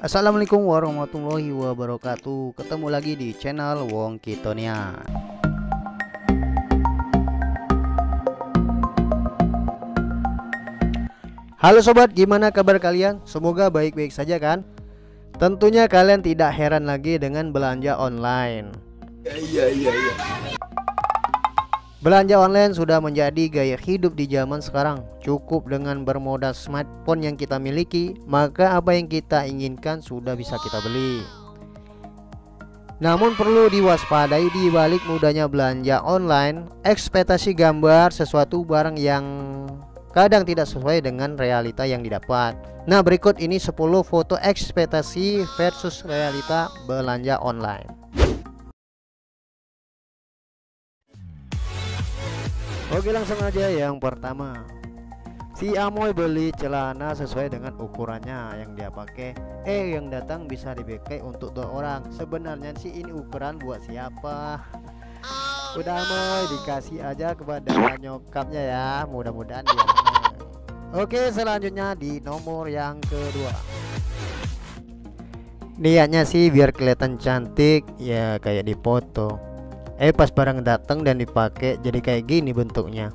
Assalamualaikum warahmatullahi wabarakatuh. Ketemu lagi di channel Wong Kitonia. Halo sobat gimana kabar kalian? Semoga baik-baik saja kan? Tentunya kalian tidak heran lagi dengan belanja online. Iya iya iya Belanja online sudah menjadi gaya hidup di zaman sekarang. Cukup dengan bermodal smartphone yang kita miliki, maka apa yang kita inginkan sudah bisa kita beli. Namun perlu diwaspadai di balik mudahnya belanja online, ekspektasi gambar sesuatu barang yang kadang tidak sesuai dengan realita yang didapat. Nah, berikut ini 10 foto ekspektasi versus realita belanja online. Oke langsung aja yang pertama. Si Amoy beli celana sesuai dengan ukurannya. Yang dia pakai Eh yang datang bisa dipakai untuk dua orang. Sebenarnya sih ini ukuran buat siapa? Udah Amoy dikasih aja kepada nyokapnya ya. Mudah-mudahan dia Oke selanjutnya di nomor yang kedua. Niatnya sih biar kelihatan cantik. Ya kayak di foto Eh pas barang datang dan dipakai jadi kayak gini bentuknya.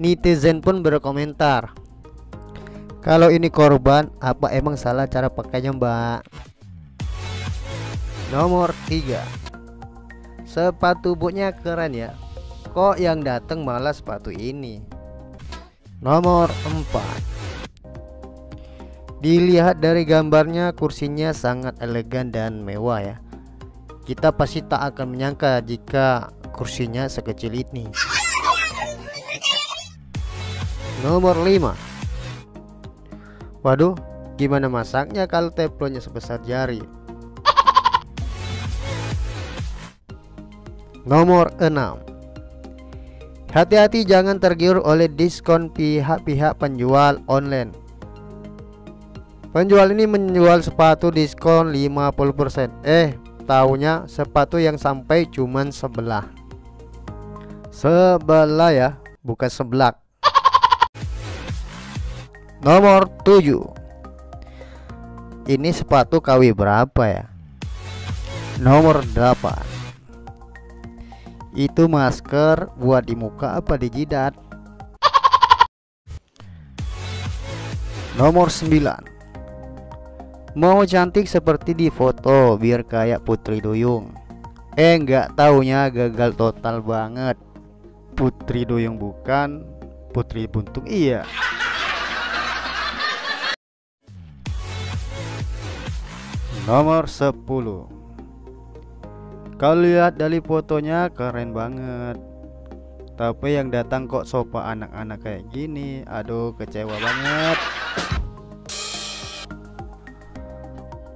Netizen pun berkomentar. Kalau ini korban, apa emang salah cara pakainya, Mbak? Nomor 3. Sepatu bootnya keren ya. Kok yang datang malah sepatu ini? Nomor 4. Dilihat dari gambarnya kursinya sangat elegan dan mewah ya kita pasti tak akan menyangka jika kursinya sekecil ini. Nomor 5. Waduh, gimana masaknya kalau teflonnya sebesar jari? Nomor 6. Hati-hati jangan tergiur oleh diskon pihak-pihak penjual online. Penjual ini menjual sepatu diskon 50%. Eh, Taunya sepatu yang sampai cuman sebelah. Sebelah ya Bukan sebelah Nomor 7 Ini sepatu KW berapa ya? Nomor 8 Itu masker buat di muka apa di jidat? Nomor 9 Mau cantik seperti di foto biar kayak Putri Duyung. Eh nggak taunya gagal total banget. Putri Duyung bukan Putri Buntung iya. Nomor 10 Kalau lihat dari fotonya keren banget. Tapi yang datang kok sopa anak-anak kayak gini Aduh kecewa banget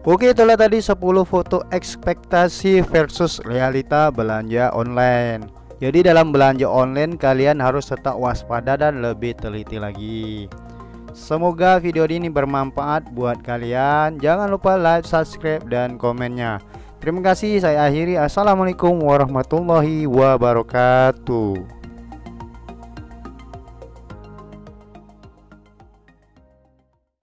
Oke itulah tadi 10 foto ekspektasi versus realita belanja online. Jadi dalam belanja online kalian harus tetap waspada dan lebih teliti lagi. Semoga video ini bermanfaat buat kalian. Jangan lupa like, subscribe, dan komennya. Terima kasih saya akhiri. Assalamualaikum warahmatullahi wabarakatuh